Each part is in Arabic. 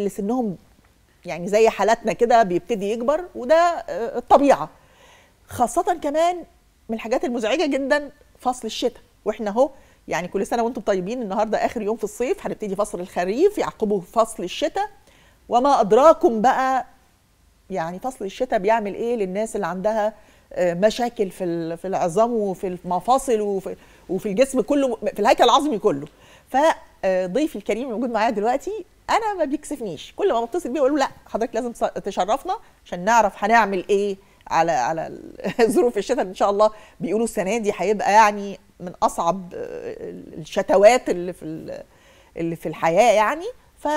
اللي سنهم يعني زي حالاتنا كده بيبتدي يكبر وده آه، الطبيعة. خاصة كمان من الحاجات المزعجة جدا فصل الشتاء. وإحنا اهو يعني كل سنة وأنتم طيبين النهارده آخر يوم في الصيف هنبتدي فصل الخريف يعقبه فصل الشتاء. وما أدراكم بقى يعني فصل الشتاء بيعمل إيه للناس اللي عندها آه، مشاكل في في العظام وفي المفاصل وفي وفي الجسم كله في الهيكل العظمي كله. فضيفي الكريم الموجود معايا دلوقتي أنا ما بيكسفنيش. كل ما بتصل بيه أقول له لا حضرتك لازم تشرفنا عشان نعرف هنعمل إيه على على ظروف الشتاء إن شاء الله. بيقولوا السنة دي هيبقى يعني من أصعب آه، الشتوات اللي في ال- اللي في الحياة يعني. ف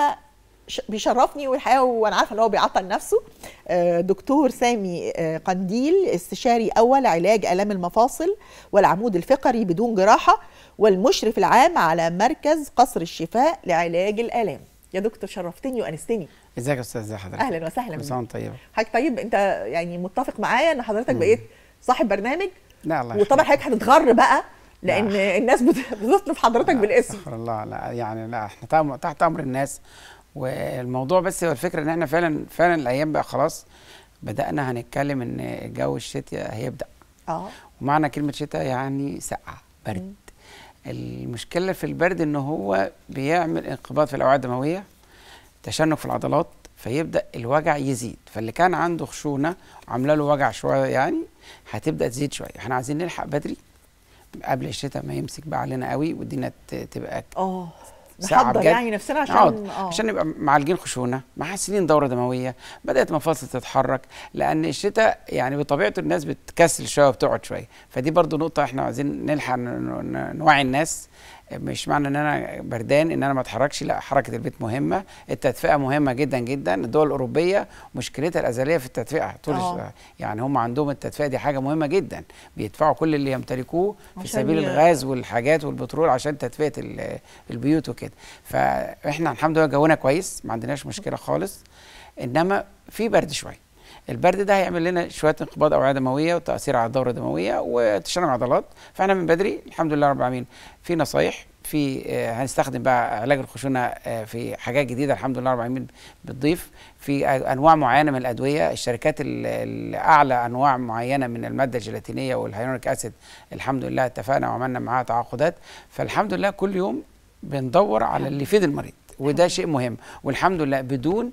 بيشرفني والحقيقة وأنا عارفة ان هو بيعطل نفسه. آه، دكتور سامي آه، قنديل استشاري أول علاج آلام المفاصل والعمود الفقري بدون جراحة والمشرف العام على مركز قصر الشفاء لعلاج الآلام. يا دكتور شرفتني وأنستني. إزيك يا أستاذ ازي حضرتك؟ أهلا وسهلا. كل سنه طيبة. حضرتك طيب؟ أنت يعني متفق معايا إن حضرتك بقيت صاحب برنامج؟ لا الله وطبعا. حضرتك هتتغر بقى لأن لا. الناس بت- بتطلب حضرتك لا، بالاسم. استغفر الله. لا يعني لا إحنا تحت أمر الناس. والموضوع بس هو الفكرة إن إحنا فعلا فعلا الأيام بقى خلاص بدأنا هنتكلم إن الجو الشتاء هيبدأ. آه. ومعنى كلمة شتاء يعني سقعه برد. المشكلة في البرد إن هو بيعمل انقباض في الأوعية الدموية تشنج في العضلات فيبدأ الوجع يزيد. فاللي كان عنده خشونة عاملة له وجع شوية يعني هتبدأ تزيد شوية. إحنا عايزين نلحق بدري قبل الشتاء ما يمسك بقى علينا قوي والدنيا تبقى آه. نحضر. يعني نفسنا عشان نقعد آه. عشان نبقى معالجين خشونة محسنين دورة دموية بدأت مفاصل تتحرك لأن الشتاء يعني بطبيعته الناس بتكسل شوية وبتقعد شوية. فدي برضو نقطة إحنا عايزين نلحق نوعي الناس. مش معنى إن أنا بردان إن أنا ما أتحركش لأ حركة البيت مهمة التدفئة مهمة جدا جدا. الدول الأوروبية مشكلتها الأزلية في التدفئة. طول آه. يعني هم عندهم التدفئة دي حاجة مهمة جدا. بيدفعوا كل اللي يمتلكوه في سبيل الغاز والحاجات والبترول عشان تدفئة ال- البيوت وكده. فإحنا الحمد لله جونا كويس ما عندناش مشكلة خالص. إنما في برد شوية. البرد ده هيعمل لنا شوية انقباض اوعيه دمويه وتأثير على الدورة الدموية وتشنج عضلات فإحنا من بدري الحمد لله رب العالمين في نصايح في آه، هنستخدم بقى علاج الخشونة آه، في حاجات جديدة الحمد لله رب العالمين بتضيف. في آه، أنواع معينة من الأدوية الشركات ال- الاعلى أنواع معينة من المادة الجيلاتينية وال hyaluronic acid الحمد لله اتفقنا وعملنا معاها تعاقدات. فالحمد لله كل يوم بندور على اللي يفيد المريض وده شيء مهم. والحمد لله بدون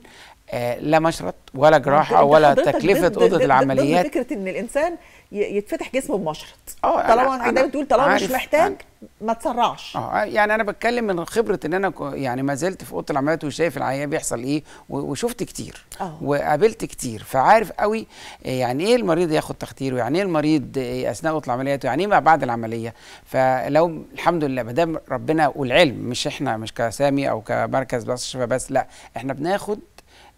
آه لا مشرط ولا جراحة ولا تكلفة أوضة العمليات. فكرة إن الإنسان يتفتح جسمه بمشرط. آه طالما أنا- حضرتك دايما تقول طالما مش محتاج ما تسرعش. آه يعني أنا بتكلم من خبرة إن أنا يعني ما زلت في أوضة العمليات وشايف العيان بيحصل إيه وشفت كتير آه. وقابلت كتير. فعارف قوي يعني إيه المريض ياخد تخدير ويعني إيه المريض أثناء أوضة العمليات ويعني إيه ما بعد العملية؟ فلو الحمد لله ما دام ربنا والعلم مش إحنا مش كسامي أو كمركز بس الشفاء بس لا إحنا بناخد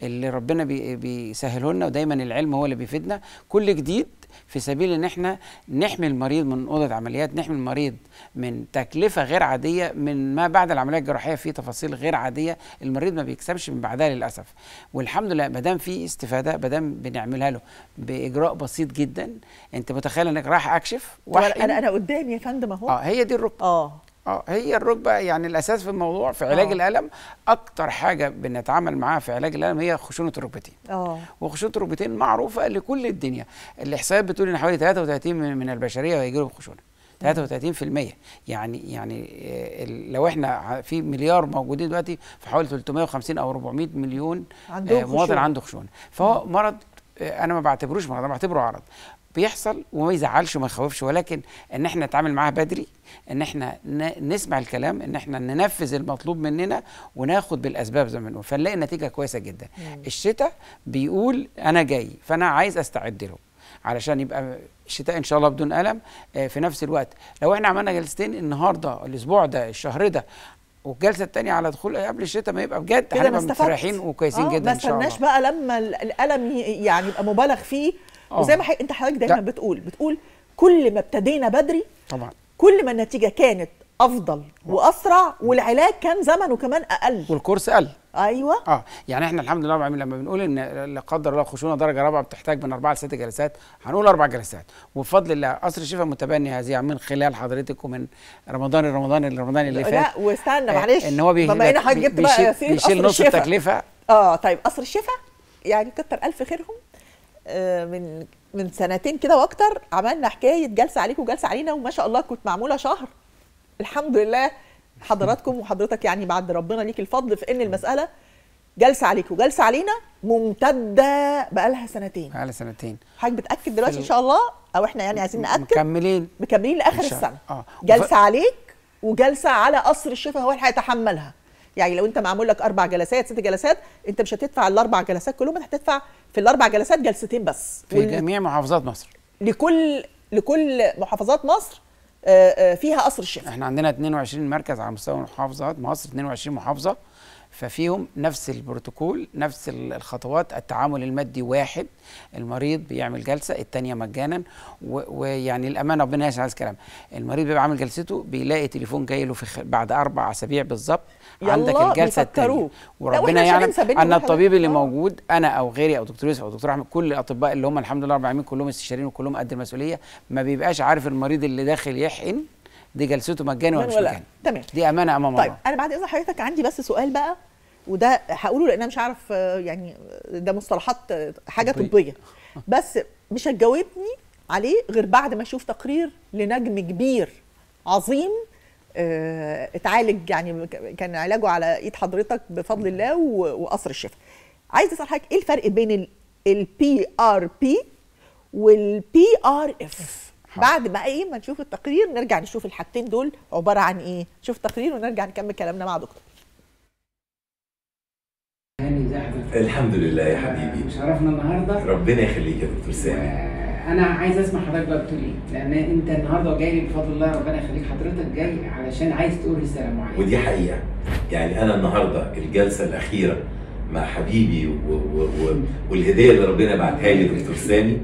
اللي ربنا بي بيسهله لنا ودايما العلم هو اللي بيفيدنا. كل جديد في سبيل إن إحنا نحمي المريض من أوضة عمليات نحمي المريض من تكلفة غير عادية من ما بعد العملية الجراحية في تفاصيل غير عادية. المريض ما بيكسبش من بعدها للأسف. والحمد لله ما دام في استفادة ما دام بنعملها له بإجراء بسيط جدا أنت متخيل إنك رايح أكشف؟ أنا أنا قدامي يا فندم أهو. آه هي دي الركبة. آه. آه هي الركبة يعني الأساس في الموضوع في علاج آه. الألم. أكتر حاجة بنتعامل معاها في علاج الألم هي خشونة الركبتين آه. وخشونة الركبتين معروفة لكل الدنيا. الإحصائيات بتقول إن حوالي 33 من من البشرية هيجي لهم خشونه 33% يعني يعني آه، لو إحنا في مليار موجودين دلوقتي في حوالي 350 أو 400 مليون آه، مواطن. عنده خشونة. فهو مرض آه، أنا ما بعتبروش مرض أنا بعتبره عرض. بيحصل وما يزعلش وما يخوفش ولكن إن إحنا نتعامل معاه بدري إن إحنا نسمع الكلام إن إحنا ننفذ المطلوب مننا وناخد بالأسباب زي ما بنقول. فنلاقي نتيجة كويسة جدا. الشتاء بيقول أنا جاي فأنا عايز أستعد له علشان يبقى الشتاء إن شاء الله بدون ألم. آه، في نفس الوقت لو إحنا عملنا جلستين النهارده الأسبوع ده الشهر ده والجلسة الثانية على دخول قبل الشتاء ما يبقى بجد هنبقى استفدت مستريحين وكويسين آه، جدا ما ان شاء الله. استناش بقى لما ال- الألم يعني يبقى مبالغ فيه آه. وزي ما حي... انت حضرتك دايما. بتقول بتقول كل ما ابتدينا بدري طبعا. كل ما النتيجة كانت أفضل وأسرع والعلاج كان زمنه كمان أقل. والكورس قل. أيوه. آه. يعني إحنا الحمد لله العالمين لما بنقول إن لا قدر الله خشونة درجة رابعة بتحتاج من أربعة لست جلسات هنقول أربع جلسات. وبفضل الله قصر الشفاء متبني هذه من خلال حضرتك ومن رمضان رمضان رمضان اللي فات. لا واستنى آه، معلش. إن هو بي بما إن حضرتك جبت بقى بيشيل, بيشيل نص. التكلفه آه طيب قصر الشفا يعني كتر ألف خيرهم. آه من من سنتين كده وأكتر عملنا حكاية جلسة عليك وجلسة علينا وما شاء الله كنت معمولة شهر. الحمد لله حضراتكم وحضرتك يعني بعد ربنا ليك الفضل في إن المسألة جلسة عليك وجلسة علينا ممتدة بقالها سنتين. على سنتين. حضرتك بتاكد دلوقتي إن شاء الله؟ أو إحنا يعني عايزين نأكد؟ مكملين. مكملين لآخر السنة. آه. جلسة وف- عليك وجلسة على قصر الشفا هو اللي هيتحملها. يعني لو انت معمول لك أربع جلسات ست جلسات انت مش هتدفع الاربع جلسات كلهم انت هتدفع في الاربع جلسات جلستين بس. في وال- جميع محافظات مصر. لكل لكل محافظات مصر آه، آه، فيها قصر الشفا إحنا عندنا 22 مركز على مستوى محافظات مصر 22 محافظة ففيهم نفس البروتوكول نفس ال- الخطوات التعامل المادي واحد المريض بيعمل جلسة الثانية مجانا ويعني الأمانة ربنا يسعد الكلام. المريض بيبقى عامل جلسته بيلاقي تليفون جاي له في خ... بعد أربع أسابيع بالظبط عندك الجلسة. الثانية وربنا يعلم أن. الطبيب اللي آه. موجود أنا أو غيري أو دكتور يوسف أو دكتور أحمد كل الأطباء اللي هم الحمد لله رب العالمين كلهم استشاريين وكلهم قد المسؤولية ما بيبقاش عارف المريض اللي داخل يحقن دي جلسته مجاني ولا مش مجاني تمام دي أمانة أمام طيب الله أنا بعد إذن حضرتك عندي بس سؤال بقى وده هقوله لأن أنا مش عارف آه، يعني ده مصطلحات آه، حاجة. طبية بس مش هتجاوبني عليه غير بعد ما أشوف تقرير لنجم كبير عظيم اتعالج يعني كان علاجه على ايد حضرتك بفضل الله وقصر الشفا عايز أسأل حضرتك إيه الفرق بين ال PRP وال PRF بعد ما إيه ما نشوف التقرير نرجع نشوف الحاجتين دول عبارة عن إيه. نشوف التقرير ونرجع نكمل كلامنا مع دكتور؟ الحمد لله يا حبيبي. شرفنا النهارده. ربنا يخليك يا دكتور سامي. أنا عايز أسمع حضرتك بقى بتقول إيه؟ لأن أنت النهارده جاي بفضل الله ربنا يخليك حضرتك جاي علشان عايز تقول رسالة معينة. ودي حقيقة. يعني أنا النهارده الجلسة الأخيرة مع حبيبي و و و والهدية اللي ربنا بعتها لي دكتور سامي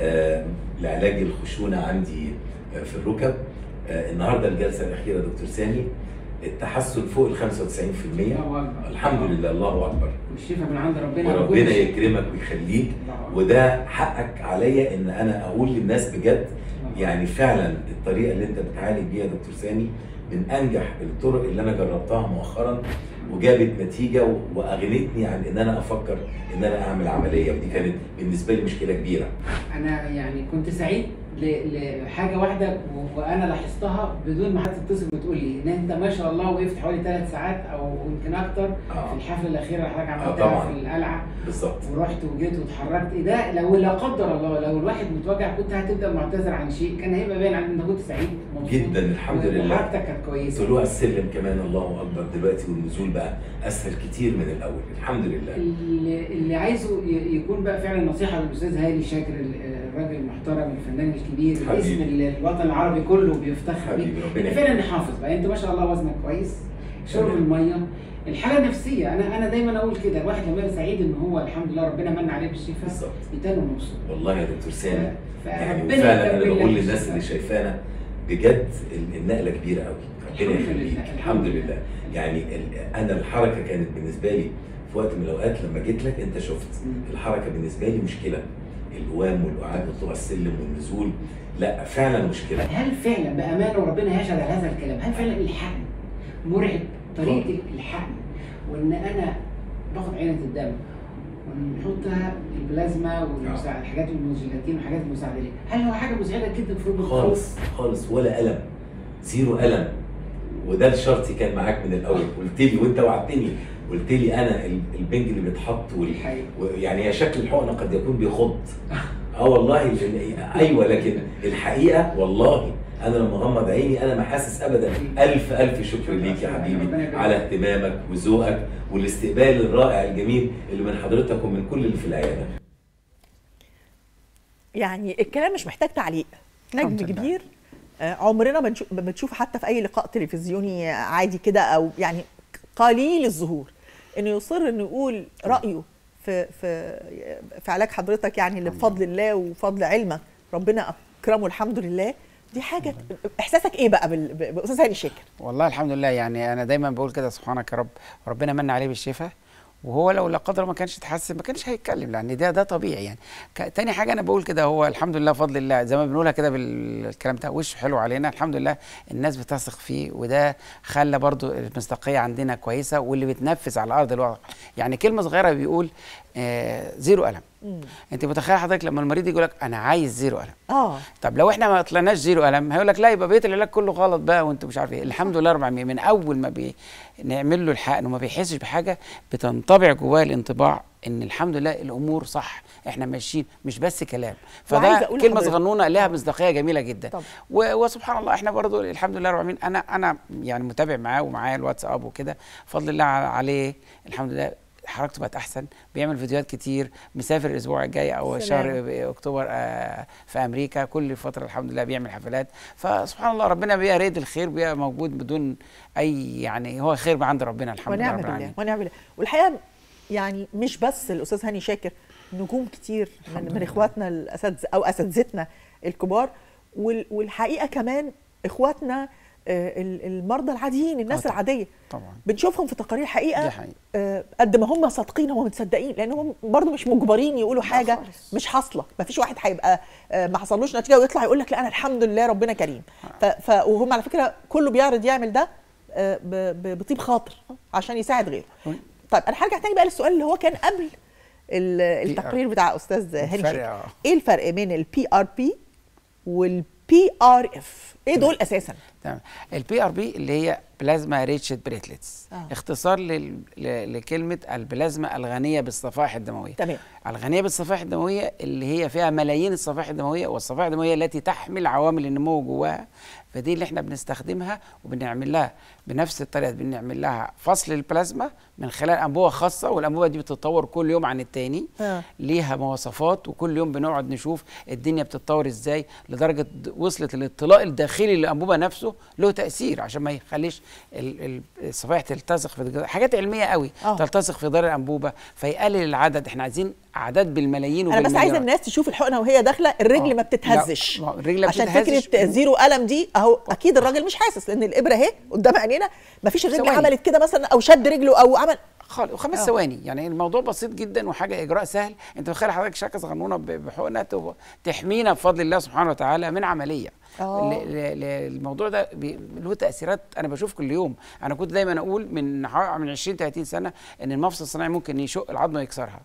آه لعلاج الخشونة عندي في الركب. آه النهارده الجلسة الأخيرة دكتور سامي التحسن فوق ال 95% الله أكبر. الحمد لله الله أكبر. والشفاء من عند ربنا وربنا. يكرمك ويخليك. وده حقك عليا إن أنا أقول للناس بجد. يعني فعلا الطريقة اللي أنت بتعالج بيها يا دكتور سامي من أنجح الطرق اللي أنا جربتها مؤخرا وجابت نتيجة وأغنتني عن إن أنا أفكر إن أنا أعمل عملية. ودي كانت بالنسبة لي مشكلة كبيرة. أنا يعني كنت سعيد لحاجه واحدة وأنا لاحظتها بدون ما حد تتصل وتقول لي إن أنت ما شاء الله وقفت حوالي ثلاث ساعات أو يمكن أكتر آه. في الحفلة الأخيرة اللي حضرتك آه، عملتها طبعاً. في القلعة. بالظبط. ورحت وجيت واتحركت. إيه ده؟ لو لا قدر الله لو الواحد متوجع كنت هتبدأ معتذر عن شيء كان هيبقى باين على انت كنت سعيد جدا الحمد لله. وحركتك كانت كويسة. طلوع السلم كمان الله أكبر دلوقتي والنزول بقى أسهل كتير من الأول. الحمد لله. اللي, اللي عايزه يكون بقى فعلا نصيحة للأستاذ هاني شاكر الراجل المحترم الفنان الكبير. الاسم اللي الوطن العربي كله بيفتخر بيه. ربنا إن فعلا نحافظ بقى. أنت ما شاء الله وزنك كويس. شرب. المية. الحالة النفسية أنا أنا دايما أقول كده. الواحد لما يبقى سعيد إن هو الحمد لله ربنا من عليه بالشفاء بالظبط. يتانه مبسوط. والله يا دكتور سامي. يعني وفعلا أنا بقول للناس. اللي شايفانا بجد ال- النقله كبيرة قوي ربنا يخليك. الحمد لله. يعني أنا الحركة كانت بالنسبة لي في وقت من الأوقات لما جيت لك أنت شفت. الحركة بالنسبة لي مشكلة. القوام والقعاد وطلوع السلم والنزول. لا فعلا مشكلة. هل فعلا بامانه وربنا يشهد على هذا الكلام؟ هل فعلا الحقن؟ مرعب طريقة الحقن. وإن أنا باخد عينة الدم ونحطها البلازما والمساعد الحاجات المجلاتين والحاجات المساعدة ليه هل هو حاجة مزعجة جدا في ركبة خالص خالص ولا ألم. zero ألم. وده الشرطي كان معاك من الأول. قلت لي وأنت وعدتني. قلت لي أنا ال- البنج اللي بيتحط. يعني هي شكل الحقنة قد يكون بيخض. آه والله ال- أيوه لكن الحقيقة والله أنا لما اغمض عيني أنا ما حاسس ابدا. ألف ألف شكر ليك يا حبيبي على اهتمامك وذوقك والاستقبال الرائع الجميل اللي من حضرتك ومن كل اللي في العيادة. يعني الكلام مش محتاج تعليق. نجم. كبير آه، عمرنا ما نشوف- ما بنشوفه حتى في أي لقاء تلفزيوني عادي كده أو يعني قليل الظهور. إنه يصر إنه يقول رأيه في في في علاج حضرتك يعني اللي بفضل الله وفضل علمك. ربنا أكرمه الحمد لله. دي حاجة إحساسك إيه بقى بأستاذ هاني شاكر؟ والله الحمد لله. يعني أنا دايما بقول كده سبحانك يا رب. ربنا من عليه بالشفاء. وهو لو لا قدر ما كانش اتحسن ما كانش هيتكلم لأن ده ده طبيعي يعني. تاني حاجة أنا بقول كده هو الحمد لله فضل الله زي ما بنقولها كده بالكلام ده وشه حلو علينا الحمد لله الناس بتثق فيه وده خلى برضو المصداقية عندنا كويسة واللي بتنفذ على أرض الواقع. يعني كلمة صغيرة بيقول آه zero ألم انت متخيل حضرتك لما المريض يقول لك أنا عايز zero ألم؟ آه. طب لو إحنا ما طلعناش zero ألم هيقول لك لا يبقى بقيه العلاج كله غلط بقى وانتوا مش عارف إيه. الحمد لله رب العالمين من أول ما بي نعمل له الحقن وما بيحسش بحاجة بتنطبع جواه الانطباع إن الحمد لله الأمور صح إحنا ماشيين مش بس كلام. فده كلمة صغنونة لها مصداقية جميلة جدا. وسبحان الله إحنا برضو الحمد لله رب العالمين أنا أنا يعني متابع معاه ومعايا الواتساب وكده فضل الله عليه الحمد لله حركته بقت أحسن بيعمل فيديوهات كتير مسافر الأسبوع الجاي أو سلام. شهر أكتوبر آه، في أمريكا كل فترة الحمد لله بيعمل حفلات. فسبحان الله ربنا بيريد الخير بيبقى موجود بدون أي يعني هو خير عند ربنا الحمد لله ونعم بالله ونعم بالله. والحقيقة يعني مش بس الأستاذ هاني شاكر نجوم كتير من, من إخواتنا الأساتذة أو أساتذتنا الكبار وال- والحقيقة كمان إخواتنا المرضى العاديين الناس طبعا. العادية طبعا بنشوفهم في تقارير حقيقة دي حقيقة. آه، قد ما هم صادقين هم متصدقين لأن هم برضه مش مجبرين يقولوا حاجة. مش حاصلة ما فيش واحد هيبقى آه، ما حصلوش نتيجة ويطلع يقول لك لا أنا الحمد لله ربنا كريم ف ف وهم على فكرة كله بيعرض يعمل ده آه، بطيب خاطر عشان يساعد غيره طيب أنا هرجع تاني بقى للسؤال اللي هو كان قبل ال- التقرير بتاع أستاذ هاني. آه. إيه الفرق بين ال PRP وال PRF إيه دول أساسا؟ تمام. ال PRP اللي هي plasma riched platelets آه. اختصار لل... ل... لكلمة البلازما الغنية بالصفائح الدموية. تمام. الغنية بالصفائح الدموية اللي هي فيها ملايين الصفائح الدموية والصفائح الدموية التي تحمل عوامل النمو جواها فدي اللي إحنا بنستخدمها وبنعمل لها بنفس الطريقة بنعمل لها فصل البلازما من خلال انبوبه خاصة والانبوبه دي بتتطور كل يوم عن التاني آه. ليها مواصفات وكل يوم بنقعد نشوف الدنيا بتتطور إزاي لدرجة وصلت الاطلاق الداخلي للأنبوبة نفسه له تأثير عشان ما يخليش ال- ال- الصفائح تلتصق في الجدار حاجات علمية قوي آه. تلتصق في دار الأنبوبة فيقلل العدد إحنا عايزين أعداد بالملايين أنا بس عايزة وبالمليارات. الناس تشوف الحقنة وهي داخلة الرجل آه. ما بتتهزش ما- الرجل ما عشان بتتهزش. فكرة زيرو الم دي أهو أكيد الراجل مش حاسس لأن الإبرة أهي قدام عينينا ما فيش الرجل ثواني. عملت كده مثلا أو شد رجله أو عمل. خالص وخمس آه. ثواني يعني الموضوع بسيط جدا وحاجة إجراء سهل. أنت متخيل حضرتك شركه صغنونة بحقنة تحمينا بفضل الله سبحانه وتعالى من عملية. آه. الموضوع ده له تأثيرات أنا بشوف كل يوم. أنا كنت دايما أقول من من 20 30 سنة إن المفصل الصناعي ممكن يشق العظمة ويكسرها.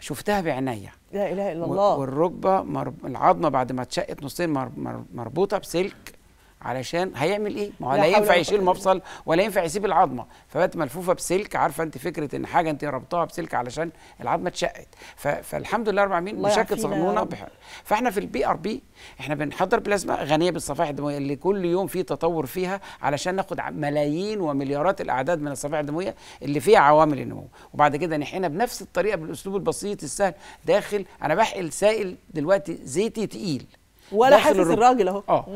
شفتها بعينيا. لا إله إلا الله. والركبة مرب... العظمة بعد ما اتشقت نصين مر... مر... مربوطة بسلك علشان هيعمل إيه؟ ما هو لا ينفع يشيل مفصل ولا ينفع يسيب العظمة فبقت ملفوفة بسلك عارفة أنت فكرة إن حاجة أنت ربطها بسلك علشان العظمة اتشقت. فالحمد لله رب العالمين يا صغنونه. فإحنا في ال PRP إحنا بنحضر بلازما غنية بالصفائح الدموية اللي كل يوم في تطور فيها علشان ناخد ملايين ومليارات الأعداد من الصفائح الدموية اللي فيها عوامل النمو وبعد كده نحقنها بنفس الطريقة بالأسلوب البسيط السهل داخل أنا بحقن سائل دلوقتي زيتي تقيل ولا حاسس. الراجل أهو آه.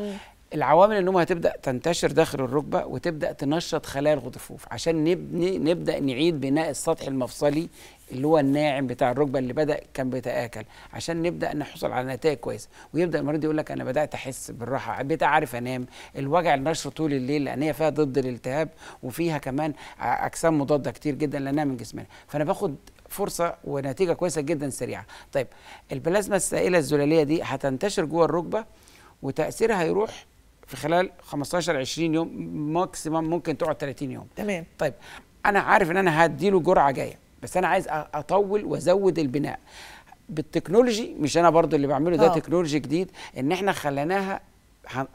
العوامل النمو هتبدأ تنتشر داخل الركبة وتبدأ تنشط خلايا الغضروف عشان نبني نبدأ نعيد بناء السطح المفصلي اللي هو الناعم بتاع الركبة اللي بدأ كان بيتآكل. عشان نبدأ نحصل على نتائج كويسة. ويبدأ المريض يقول لك أنا بدأت أحس بالراحة بقيت عارف أنام. الوجع النشر طول الليل لأن هي فيها ضد الالتهاب وفيها كمان أجسام مضادة كتير جدا لأنها من جسمنا. فأنا باخد فرصة ونتيجة كويسة جدا سريعة. طيب البلازما السائلة الزلالية دي هتنتشر جوه الركبة وتأثيرها هيروح في خلال 15 20 يوم maximum ممكن تقعد 30 يوم. تمام. طيب أنا عارف إن أنا هديله جرعة جاية بس أنا عايز أطول وأزود البناء. بال technology مش أنا برضو اللي بعمله ده آه. technology جديد إن إحنا خليناها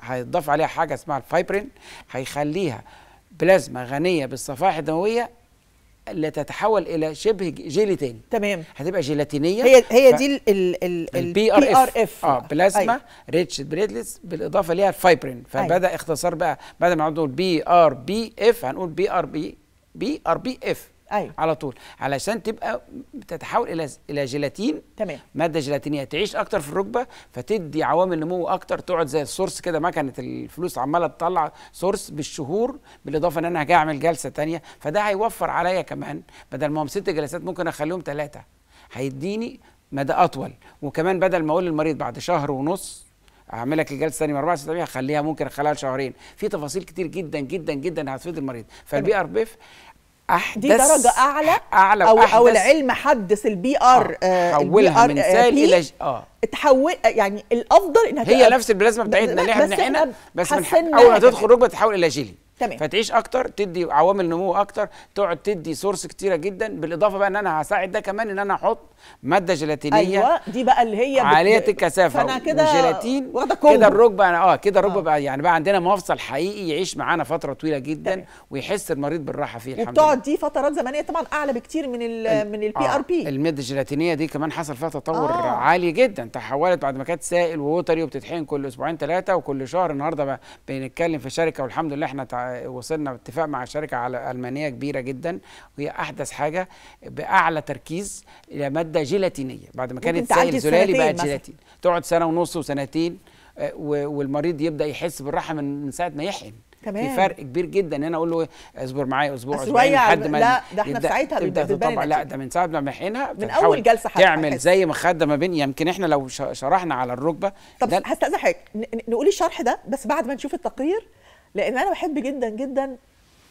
هيضاف عليها حاجة اسمها الفايبرين هيخليها بلازما غنية بالصفائح الدموية اللي تتحول إلى شبه ج- جيلي تاني. تمام. هتبقى جيلاتينية. هي هي ف- دي ال ال ال ال PRF آه بلازما أيوة. rich platelets بالإضافة ليها الفايبرين أيوة. فبدأ اختصار بقى بدل ما نقول بي ار بي اف هنقول بي ار بي بي ار بي اف أيوة. على طول. علشان تبقى تتحول إلى إلى جيلاتين. تمام. مادة جيلاتينية تعيش أكتر في الركبة فتدي عوامل نمو أكتر تقعد زي ال source كده. مكنه الفلوس عمالة تطلع source بالشهور بالإضافة إن أنا هاجي أعمل جلسة تانية. فده هيوفر عليا كمان. بدل ما هم ست جلسات ممكن أخليهم ثلاثة هيديني مدى أطول. وكمان بدل ما أقول للمريض بعد شهر ونص هعمل لك الجلسة الثانية من أربع اسابيع هخليها ممكن اخليها لشهرين في تفاصيل كتير جدا جدا جدا هتفيد المريض. فال PRPF أحدث دي درجة أعلى؟ أعلى أو. أو العلم حدث ال PR حولها من سائل إلى ج- آه. تحول يعني الأفضل إنها هي نفس البلازما بتاعتنا اللي إحنا بس بنحقنها إحنا بس من أول ما تدخل. الركبه تتحول إلى جيلي. تمام. فتعيش أكتر تدي عوامل نمو أكتر تقعد تدي source كتيرة جدا بالإضافة بقى إن أنا هساعد ده كمان إن أنا أحط مادة جيلاتينية أيوه دي بقى اللي هي بت- عالية الكثافة فأنا كده وجيلاتين combo كده الركبة آه كده الركبة آه. بقى يعني بقى عندنا مفصل حقيقي يعيش معانا فترة طويلة جدا تمام. ويحس المريض بالراحة فيه الحمد وبتقعد لله دي فترات زمنية طبعا أعلى بكتير من ال من ال PRP المادة الجيلاتينية دي كمان حصل فيها تطور آه. آه. عالي جدا تحولت بعد ما كانت سائل watery وبتتحقن كل أسبوعين ثلاثة وكل شهر النهارده بقى بنتكلم في شركة والحمد لله إحنا وصلنا اتفاق مع شركة على ألمانية كبيرة جدا وهي أحدث حاجة بأعلى تركيز إلى مادة جيلاتينية بعد ما كانت سائل زلالي بقت. جيلاتين تقعد سنة ونص وسنتين آه، والمريض يبدأ يحس بالراحة من ساعة ما يحقن تمام. في فرق كبير جدا ان أنا أقول له اصبر معايا أسبوع أسبوعين شوية لحد ما لا، ده إحنا في ساعتها تبدأ تطبق لا. ده من ساعة ما بنحقنها من أول جلسة هت- تعمل هتحس. زي مخدة ما بين يمكن إحنا لو شرحنا على الركبة طب ده هستأذن حضرتك نقول الشرح ده بس بعد ما نشوف التقرير لأن أنا بحب جدا جدا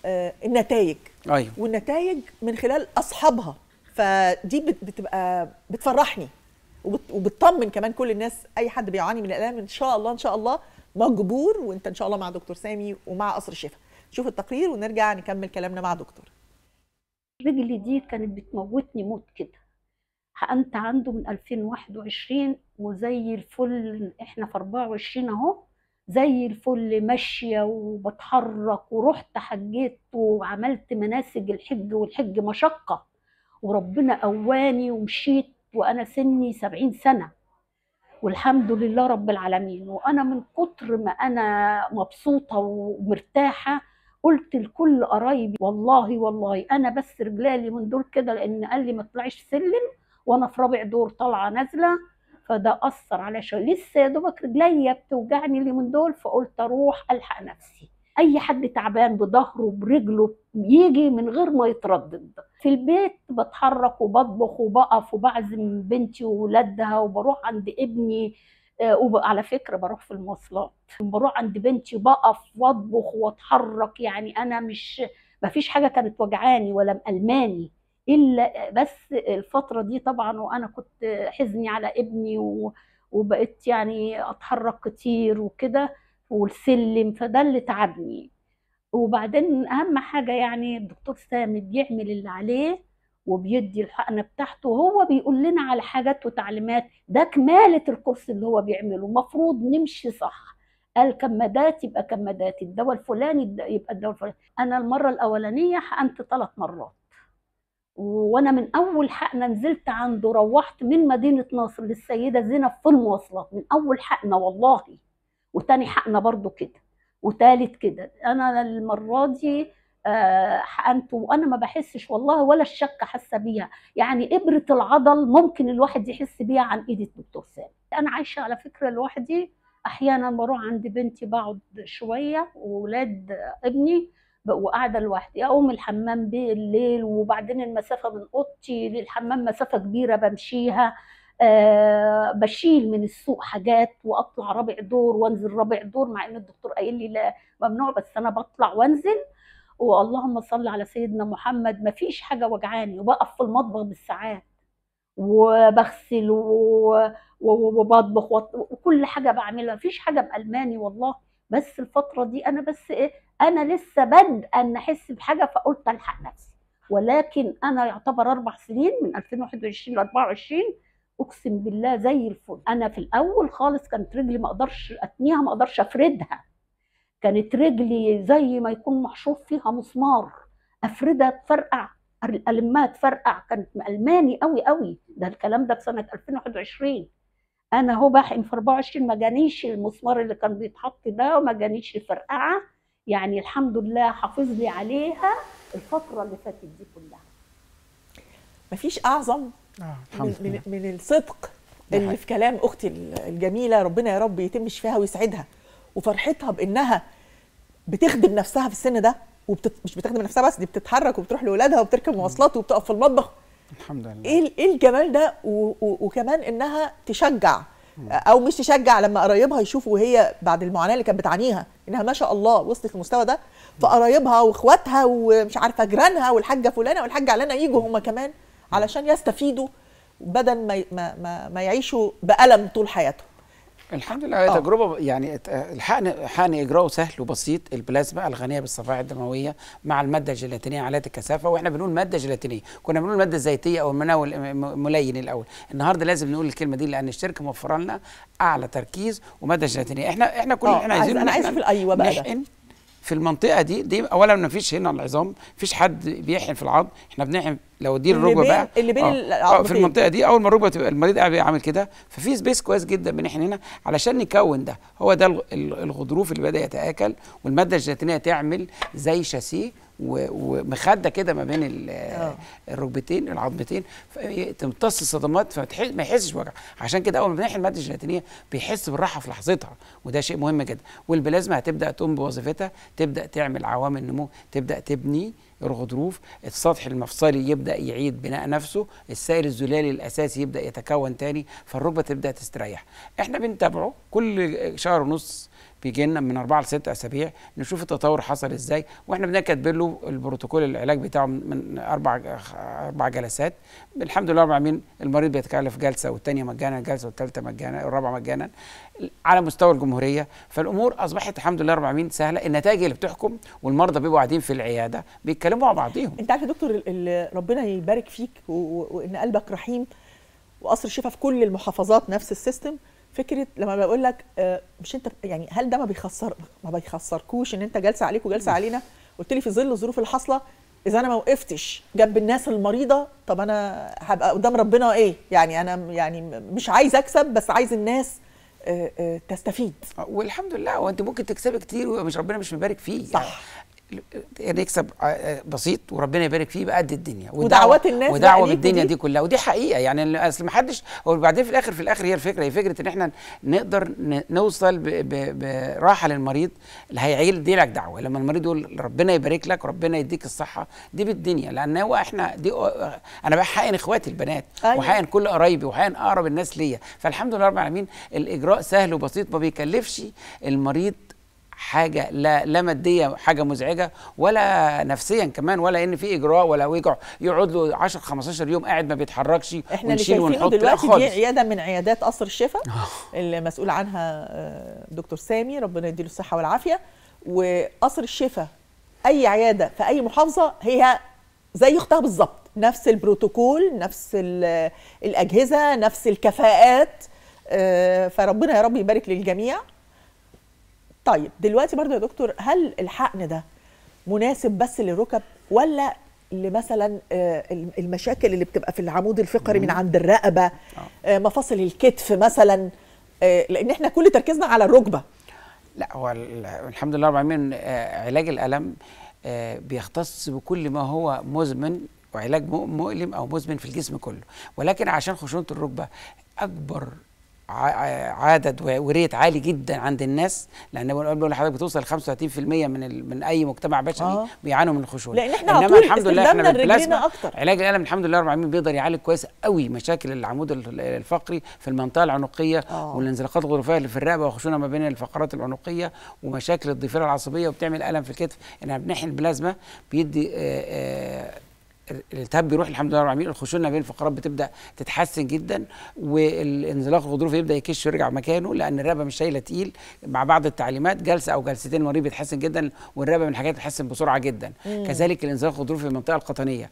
آه، النتائج. أيوه. والنتائج من خلال أصحابها. فدي بت- بتبقى بتفرحني. وبت- وبتطمن كمان كل الناس. أي حد بيعاني من الالام إن شاء الله إن شاء الله مجبور وإنت إن شاء الله مع دكتور سامي ومع قصر الشفا. نشوف التقرير ونرجع نكمل كلامنا مع دكتور. رجلي دي كانت بتموتني موت كده. حقنت عنده من 2021 وزي الفل إحنا في 24 أهو. زي الفل ماشية وبتحرك ورحت حجيت وعملت مناسك الحج والحج مشقة. وربنا قواني ومشيت وأنا سني 70 سنة. والحمد لله رب العالمين. وأنا من كتر ما أنا مبسوطة ومرتاحة قلت لكل قرايبي والله والله أنا بس رجلالي من دول كده لأن قال لي ما تطلعيش سلم وأنا في رابع دور طالعة نازلة. فده أثر على شوية لسه يا دوبك رجليا بتوجعني اللي من دول فقلت أروح ألحق نفسي. أي حد تعبان بظهره برجله يجي من غير ما يتردد. في البيت بتحرك وبطبخ وبقف وبعزم بنتي وولادها وبروح عند ابني آه، وعلى فكرة بروح في المواصلات. بروح عند بنتي بقف واطبخ وأتحرك يعني أنا مش ما فيش حاجة كانت وجعاني ولا مألماني. إلا بس الفترة دي طبعا وأنا كنت حزني على ابني و- وبقيت يعني أتحرك كتير وكده والسلم فده اللي تعبني. وبعدين أهم حاجة يعني الدكتور سامي بيعمل اللي عليه وبيدي الحقنة بتاعته وهو بيقول لنا على حاجات وتعليمات. ده كمالة الكورس اللي هو بيعمله. المفروض نمشي صح. قال كمادات يبقى كمادات الدواء الفلاني يبقى الدواء الفلاني. أنا المرة الأولانية حقنت ثلاث مرات. وأنا من أول حقنه نزلت عنده روحت من مدينة ناصر للسيدة زينب في المواصلات من أول حقنه والله. وتاني حقنه برضو كده وتالت كده. أنا المرة دي آه، حقنت وأنا ما بحسش والله ولا الشك حاسة بيها. يعني إبرة العضل ممكن الواحد يحس بيها عن إيد الدكتور سامي. أنا عايشة على فكرة لوحدي. أحيانا بروح عند بنتي بقعد شوية وولاد ابني وقاعدة لوحدي. أقوم الحمام بالليل وبعدين المسافة من أوضتي للحمام مسافة كبيرة بمشيها. آه بشيل من السوق حاجات وأطلع رابع دور وأنزل رابع دور مع إن الدكتور قايل لي لا ممنوع بس أنا بطلع وأنزل. واللهم صل على سيدنا محمد ما فيش حاجة وجعاني وبقف في المطبخ بالساعات. وبغسل وبطبخ وكل حاجة بعملها مفيش حاجة بألماني والله. بس الفترة دي أنا بس إيه أنا لسه بادئه أن أحس بحاجة فقلت ألحق نفسي. ولكن أنا يعتبر أربع سنين من 2021 ل 24 أقسم بالله زي الفل. أنا في الأول خالص كانت رجلي ما أقدرش أتنيها ما أقدرش أفردها. كانت رجلي زي ما يكون محشور فيها مسمار. أفردها تفرقع ألمها تفرقع. كانت مألماني قوي قوي ده الكلام ده في سنة 2021 أنا هو بحقن في 24 ما جانيش المسمار اللي كان بيتحط ده وما جانيش الفرقعة. يعني الحمد لله حافظ لي عليها الفترة اللي فاتت دي كلها. مفيش أعظم آه من, من, من الصدق اللي. في كلام أختي الجميلة ربنا يا رب يتم شفاها ويسعدها. وفرحتها بإنها بتخدم نفسها في السن ده وبتت... مش بتخدم نفسها بس دي بتتحرك وبتروح لاولادها وبتركب مواصلات وبتقف في المطبخ. الحمد لله. إيه إيه الجمال ده. وكمان إنها تشجع. أو مش تشجع لما قرايبها يشوفوا وهي بعد المعاناة اللي كانت بتعانيها إنها ما شاء الله وصلت للمستوى ده فقرايبها وإخواتها ومش عارفة جيرانها والحاجة فلانة والحاجة علانة يجوا هم كمان علشان يستفيدوا بدل ما ما ما, ما يعيشوا بألم طول حياتهم. الحمد لله هي آه. تجربة يعني الحقن حقن اجراؤه سهل وبسيط البلازما الغنية بالصفائح الدموية مع المادة الجيلاتينية عاليه الكثافه وإحنا بنقول مادة جيلاتينية كنا بنقول الماده الزيتيه أو المناول ملين الأول النهارده لازم نقول الكلمة دي لأن الشركة موفرة لنا أعلى تركيز ومادة جيلاتينية إحنا إحنا كل آه، اللي إحنا عايز- عايزينه إن عايزة إحنا في الأيوة بقى. في المنطقة دي دي اولا ما فيش هنا العظام فيش حد بيحقن في العظم إحنا بنحقن لو دي الركبة بقى اللي بين آه. آه في. المنطقة دي أول ما الركبة تبقى المريض قاعد عامل كده ففي سبيس كويس جدا بنحقن هنا علشان نكون ده هو ده الغ- ال- الغضروف اللي بدأ يتآكل والمادة الجيلاتينيه تعمل زي شاسيه ومخده كده ما بين آه. الركبتين العظمتين تمتص الصدمات فما ما يحسش بوجع. عشان كده أول ما بنحقن المادة الجيلاتينية بيحس بالراحة في لحظتها وده شيء مهم جدا. والبلازما هتبدأ تقوم بوظيفتها تبدأ تعمل عوامل نمو تبدأ تبني الغضروف السطح المفصلي يبدأ يعيد بناء نفسه السائل الزلالي الأساسي يبدأ يتكون تاني فالركبة تبدأ تستريح. إحنا بنتابعه كل شهر ونص بيجي لنا من أربعة لست أسابيع نشوف التطور حصل إزاي وإحنا كاتبين له البروتوكول العلاج بتاعه من أربع أربع جلسات. الحمد لله رب العالمين المريض بيتكلف جلسة والثانيه مجانا الجلسه والثالثه مجانا والرابعه مجانا على مستوى الجمهورية. فالأمور أصبحت الحمد لله رب العالمين سهلة. النتائج اللي بتحكم والمرضى بيبقوا قاعدين في العيادة بيتكلموا مع بعضيهم. أنت عارف يا دكتور ربنا يبارك فيك وإن قلبك رحيم وقصر الشفا في كل المحافظات نفس السيستم. فكرة لما بقول لك آه، مش انت يعني هل ده ما بيخسر ما بيخسركوش ان انت جالسه عليك وجالسه علينا؟ قلت لي في ظل الظروف اللي حاصلة إذا أنا ما وقفتش جنب الناس المريضة طب أنا هبقى قدام ربنا إيه؟ يعني أنا يعني مش عايز أكسب بس عايز الناس آه، آه، تستفيد. والحمد لله وانت ممكن تكسبي كتير ومش ربنا مش مبارك فيه. صح. يعني يكسب ع- بسيط وربنا يبارك فيه بقى قد الدنيا ودعوات الناس ودعوة بالدنيا. دي كلها. ودي حقيقة. يعني أصل ما حدش وبعدين في الآخر في الآخر هي الفكرة. هي فكرة إن إحنا نقدر نوصل براحة للمريض اللي هيعيل دي لك دعوة. لما المريض يقول ربنا يبارك لك ربنا يديك الصحة دي بالدنيا لأن هو إحنا دي أنا بحقن إخواتي البنات أيوة. وحقن كل قرايبي وحقن أقرب الناس ليا. فالحمد لله رب العالمين الإجراء سهل وبسيط. ما بيكلفش المريض حاجة لا لا مادية حاجة مزعجة ولا نفسيا كمان ولا إن في إجراء ولا وجع. يقعد له 10 15 يوم قاعد ما بيتحركش إحنا اللي ونشيل ونحط لا دلوقتي دي عياده من عيادات قصر الشفا اللي مسؤول عنها آه، دكتور سامي. ربنا يديله الصحة والعافية. وقصر الشفا أي عيادة في أي محافظة هي زي أختها بالظبط. نفس البروتوكول نفس ال- الأجهزة نفس الكفاءات آه، فربنا يا رب يبارك للجميع. طيب دلوقتي برضو يا دكتور هل الحقن ده مناسب بس للركب ولا لمثلا آه، المشاكل اللي بتبقى في العمود الفقري من عند الرقبة آه، مفاصل الكتف مثلا؟ آه، لأن إحنا كل تركيزنا على الركبة. لا هو ال- الحمد لله رب العالمين آه، علاج الألم آه، بيختص بكل ما هو مزمن وعلاج مؤ- مؤلم أو مزمن في الجسم كله. ولكن عشان خشونة الركبة أكبر عدد وريت عالي جدا عند الناس لأن بقول لحضرتك بتوصل ل 35% من من أي مجتمع بشري آه. بيعانوا من الخشونة لأن إحنا على طول استخدامنا لرجلينا بالبلازما. علاج الألم الحمد لله رب العالمين بيقدر يعالج كويس قوي مشاكل العمود ال- الفقري في المنطقة العنقية آه. والانزلاقات الغرفية اللي في الرقبة وخشونه ما بين الفقرات العنقية ومشاكل الضفيرة العصبية وبتعمل ألم في الكتف انها بنحقن البلازما بيدي آه، آه، الالتهاب بيروح الحمد لله رب العالمين. الخشونة بين الفقرات بتبدأ تتحسن جدا والانزلاق الغضروفي يبدأ يكش ويرجع مكانه لأن الرقبة مش شايلة تقيل. مع بعض التعليمات جلسة أو جلستين المريض بيتحسن جدا والرقبة من الحاجات بتتحسن بسرعة جدا. كذلك الانزلاق الغضروفي في المنطقة القطنية.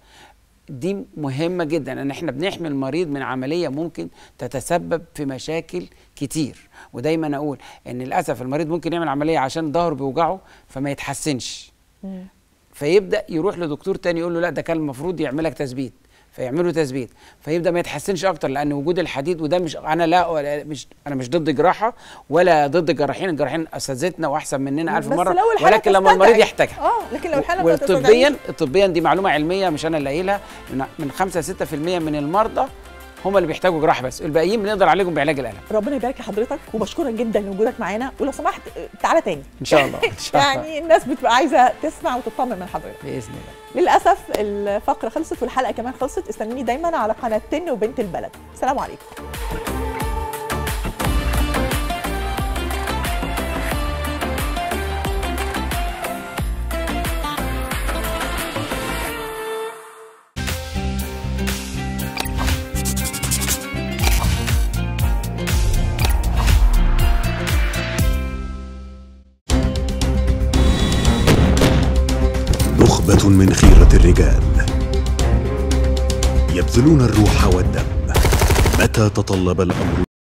دي مهمة جدا إن إحنا بنحمي المريض من عملية ممكن تتسبب في مشاكل كتير. ودايما أقول إن للأسف المريض ممكن يعمل عملية عشان ظهره بيوجعه فما يتحسنش. فيبدأ يروح لدكتور تاني يقول له لا ده كان المفروض يعمل لك تثبيت. فيعمل له تثبيت. فيبدأ ما يتحسنش أكتر لأن وجود الحديد وده مش أنا لا ولا مش أنا مش ضد جراحة ولا ضد الجراحين الجراحين أساتذتنا وأحسن مننا ألف بس مرة لو الحالة ولكن لما المريض. يحتاجها. آه لكن لو الحالة وطبيا طبيا دي معلومة علمية مش أنا اللي قايلها. من- من 5 ل 6% من المرضى هم اللي بيحتاجوا جراحة بس الباقيين بنقدر نعالجهم بعلاج الألم. ربنا يبارك لحضرتك وبشكرك جدا لوجودك معانا ولو سمحت آه، تعالى تاني. إن شاء الله إن شاء الله. يعني الناس بتبقى عايزة تسمع وتطمن من حضرتك. بإذن الله. للأسف الفقرة خلصت والحلقة كمان خلصت استنوني دايما على قناة تن وبنت البلد. سلام عليكم. من خيرة الرجال. يبذلون الروح والدم. متى تطلب الأمر؟